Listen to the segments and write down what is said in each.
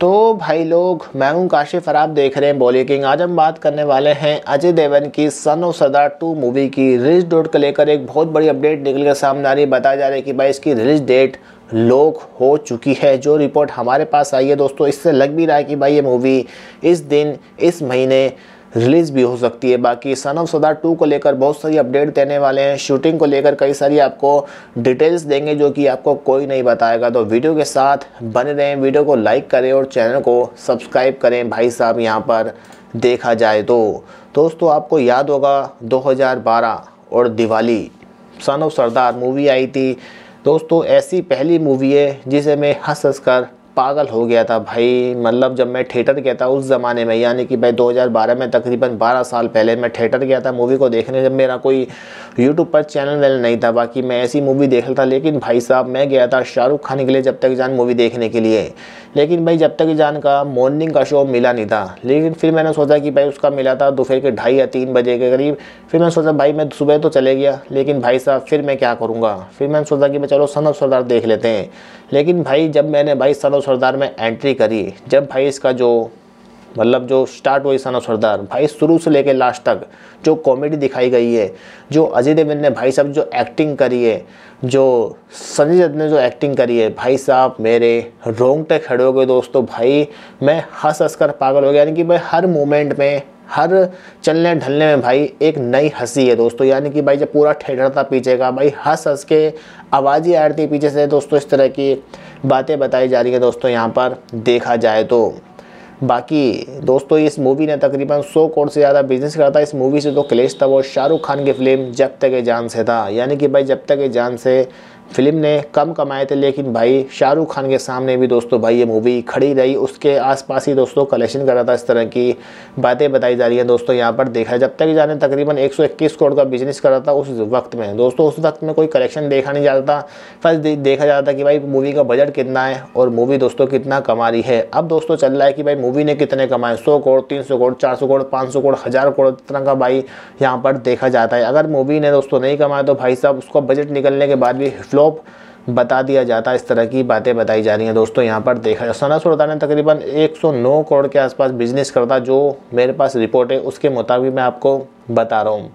तो भाई लोग मैं हूँ काशिफ और आप देख रहे हैं बॉली किंग। आज हम बात करने वाले हैं अजय देवन की son of Sardaar two movie की। रिलीज़ डेट को लेकर एक बहुत बड़ी अपडेट निकल कर सामने आ रही है। बताया जा रहा है कि भाई इसकी रिलीज़ डेट लोक हो चुकी है। जो रिपोर्ट हमारे पास आई है दोस्तों, इससे लग भी रहा है कि भाई ये मूवी इस दिन, इस महीने रिलीज़ भी हो सकती है। बाकी सन ऑफ़ सदा टू को लेकर बहुत सारी अपडेट देने वाले हैं। शूटिंग को लेकर कई सारी आपको डिटेल्स देंगे जो कि आपको कोई नहीं बताएगा। तो वीडियो के साथ बने रहें। वीडियो को लाइक करें और चैनल को सब्सक्राइब करें। भाई साहब, यहाँ पर देखा जाए तो। दोस्तों, आपको याद होगा 2012 और Diwali. Son of Sardaar movie आई थी। दोस्तों, ऐसी पहली मूवी है जिसे मैं हंस हंस कर पागल हो गया था भाई। मतलब जब मैं थिएटर गया था उस ज़माने में, यानी कि भाई 2012 में तकरीबन 12 साल पहले मैं थिएटर गया था मूवी को देखने, जब मेरा कोई यूट्यूब पर चैनल वैनल नहीं था, बाकी मैं ऐसी मूवी देख रहा था। लेकिन भाई साहब, मैं गया था शाहरुख खान के लिए जब तक जान मूवी देखने के लिए। लेकिन भाई जब तक जान का मॉर्निंग का शो मिला नहीं था। लेकिन फिर मैंने सोचा कि भाई उसका मिला था दोपहर के ढाई या तीन बजे के करीब। फिर मैंने सोचा, भाई मैं सुबह तो चले गया, लेकिन भाई साहब, फिर मैं क्या करूँगा? फिर मैंने सोचा कि मैं चलो सन ऑफ़ सरदार देख लेते हैं। लेकिन भाई जब मैंने भाई सन ऑफ़ सरदार में एंट्री करी। जब भाई इसका जो मतलब जो स्टार्ट हुई सन सरदार, भाई शुरू से लेकर लास्ट तक जो कॉमेडी दिखाई गई है, जो अजय देवगन ने भाई साहब जो एक्टिंग करी है, जो संजय दत्त ने जो एक्टिंग करी है, भाई साहब मेरे रोंगटे खड़े हो गए दोस्तों, भाई मैं हंस हंस कर पागल हो गया, यानी कि भाई हर मोमेंट में, हर चलने ढलने में भाई एक नई हँसी है दोस्तों, यानी कि भाई जब पूरा ठेठर था पीछे का, भाई हंस हंस के आवाज़ ही आ रही थी पीछे से दोस्तों इस तरह की। बातें बताई जा रही है दोस्तों, यहाँ पर देखा जाए तो। बाकी दोस्तों, इस मूवी ने तकरीबन 100 करोड़ से ज़्यादा बिज़नेस करा था। इस मूवी से तो क्लेश था वो शाहरुख खान की फ़िल्म जब तक जान से था। यानी कि भाई, जब तक जान से फ़िल्म ने कम कमाए थे, लेकिन भाई शाहरुख खान के सामने भी दोस्तों भाई ये मूवी खड़ी रही। उसके आसपास ही दोस्तों कलेक्शन कर रहा था इस तरह की बातें बताई जा रही हैं दोस्तों यहाँ पर देखा जब तक जाने तकरीबन 121 करोड़ का बिज़नेस कर रहा था उस वक्त में। दोस्तों उस वक्त में कोई कलेक्शन देखा नहीं जाता था। फ़र्स्ट देखा जाता कि भाई मूवी का बजट कितना है और मूवी दोस्तों कितना कमा रही है। अब दोस्तों चल रहा है कि भाई मूवी ने कितने कमाए? सौ करोड़, तीन सौ करोड़, चार सौ करोड़, पाँच सौ करोड़, हज़ार करोड़ तरह का भाई यहाँ पर देखा जाता है। अगर मूवी ने दोस्तों नहीं कमाया तो भाई साहब उसका बजट निकलने के बाद भी फ्लॉप बता दिया जाता है, इस तरह की बातें बताई जा रही हैं। दोस्तों, यहाँ पर देखा जाए सना सुरदा ने तकरीबन 109 करोड़ के आसपास बिज़नेस करता, जो मेरे पास रिपोर्ट है, उसके मुताबिक मैं आपको बता रहा हूँ।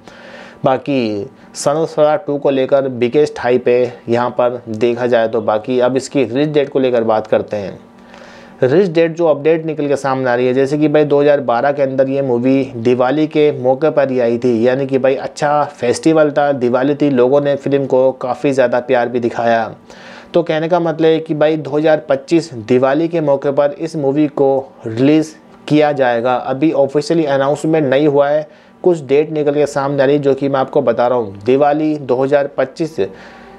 बाकी सन सरा टू को लेकर बिगेस्ट हाई पे यहाँ पर देखा जाए तो बाकी, अब इसकी रिलीज़ डेट को लेकर बात करते हैं। रिलीज़ डेट जो अपडेट निकल के सामने आ रही है, जैसे कि भाई 2012 के अंदर ये मूवी दिवाली के मौके पर ही आई थी। यानी कि भाई अच्छा फेस्टिवल था, दिवाली थी, लोगों ने फ़िल्म को काफ़ी ज़्यादा प्यार भी दिखाया। तो कहने का मतलब है कि भाई 2025 दिवाली के मौके पर इस मूवी को रिलीज़ किया जाएगा। अभी ऑफिशियली अनाउंसमेंट नहीं हुआ है, कुछ डेट निकल के सामने आ रही जो कि मैं आपको बता रहा हूँ। दिवाली 2025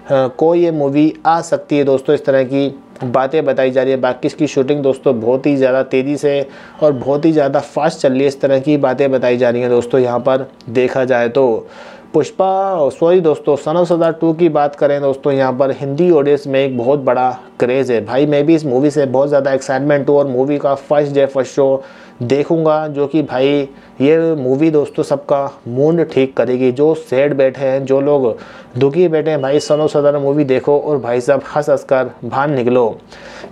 को ये मूवी आ सकती है दोस्तों, इस तरह की बातें बताई जा रही है। बाकी इसकी शूटिंग दोस्तों बहुत ही ज़्यादा तेज़ी से और बहुत ही ज़्यादा फास्ट चल रही है, इस तरह की बातें बताई जा रही हैं दोस्तों, यहाँ पर देखा जाए तो। पुष्पा सॉरी दोस्तों सन ऑफ़ सरदार टू की बात करें दोस्तों, यहाँ पर हिंदी ऑडियंस में एक बहुत बड़ा क्रेज़ है। भाई, मैं भी इस मूवी से बहुत ज़्यादा एक्साइटमेंट हूँ और मूवी का फ़र्स्ट डे फ़र्स्ट शो देखूँगा, जो कि भाई, ये मूवी दोस्तों सबका मूड ठीक करेगी। जो सैड बैठे हैं, जो लोग दुखी बैठे हैं, भाई, सनो सदर मूवी देखो और भाई साहब, हंस हंस कर भान निकलो।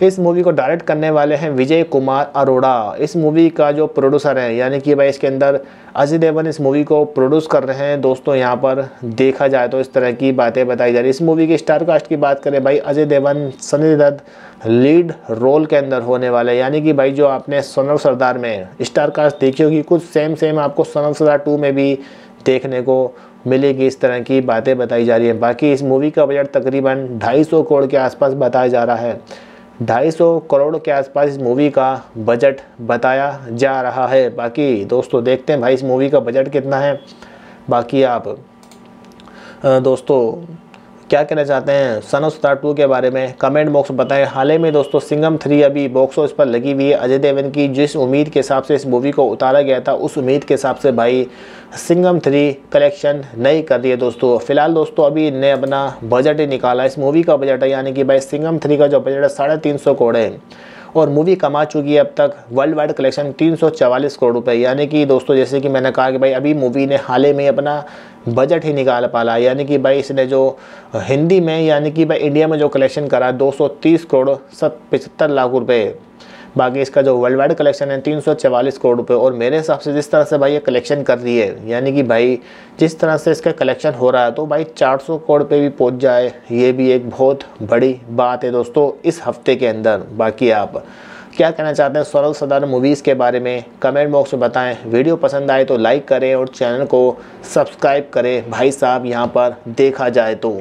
इस मूवी को डायरेक्ट करने वाले हैं विजय कुमार अरोड़ा। इस मूवी का जो प्रोड्यूसर है, यानी कि भाई इसके अंदर अजय देवगन इस मूवी को प्रोड्यूस कर रहे हैं। दोस्तों, यहाँ पर देखा जाए तो इस तरह की बातें बताई जा रही इस मूवी की स्टार कास्ट की बात करें भाई अजय देवगन, सनी दत्त लीड रोल के अंदर होने वाले यानी कि भाई, जो आपने सोनल सरदार में स्टार कास्ट देखी होगी, कुछ सेम सेम आपको सोनल सरदार टू में भी देखने को मिलेगी। इस तरह की बातें बताई जा रही हैं। बाकी इस मूवी का बजट तकरीबन 250 करोड़ के आसपास बताया जा रहा है। 250 करोड़ के आसपास इस मूवी का बजट बताया जा रहा है। बाकी दोस्तों, देखते हैं भाई इस मूवी का बजट कितना है। बाकी आप दोस्तों क्या कहना चाहते हैं? सन ऑफ़ स्टार टू के बारे में कमेंट बॉक्स बताएँ। हाल ही में दोस्तों सिंगम थ्री अभी बॉक्स ऑफ़िस पर लगी हुई है। अजय देवगन की जिस उम्मीद के हिसाब से इस मूवी को उतारा गया था, उस उम्मीद के हिसाब से भाई सिंगम थ्री कलेक्शन नहीं कर रही है दोस्तों। फ़िलहाल दोस्तों, अभी ने अपना बजट ही निकाला इस मूवी का बजट है, यानी कि भाई सिंगम थ्री का जो बजट है, साढ़े तीन सौ करोड़ है। और मूवी कमा चुकी है अब तक वर्ल्ड वाइड कलेक्शन तीन करोड़ रुपये यानी कि दोस्तों, जैसे कि मैंने कहा कि भाई अभी मूवी ने हाल ही में अपना बजट ही निकाल पाला। यानी कि भाई इसने जो हिंदी में, यानी कि भाई इंडिया में जो कलेक्शन करा 230 करोड़ सत पचहत्तर लाख रुपए। बाकी इसका जो वर्ल्ड वाइड कलेक्शन है, तीन करोड़ रुपये और मेरे हिसाब से जिस तरह से भाई ये कलेक्शन कर रही है, यानी कि भाई जिस तरह से इसका कलेक्शन हो रहा है तो भाई 400 करोड़ पे भी पहुँच जाए, ये भी एक बहुत बड़ी बात है दोस्तों, इस हफ़्ते के अंदर। बाकी आप क्या कहना चाहते हैं सरल सदार मूवीज़ के बारे में कमेंट बॉक्स में बताएँ। वीडियो पसंद आए तो लाइक करें और चैनल को सब्सक्राइब करें। भाई साहब, यहाँ पर देखा जाए तो।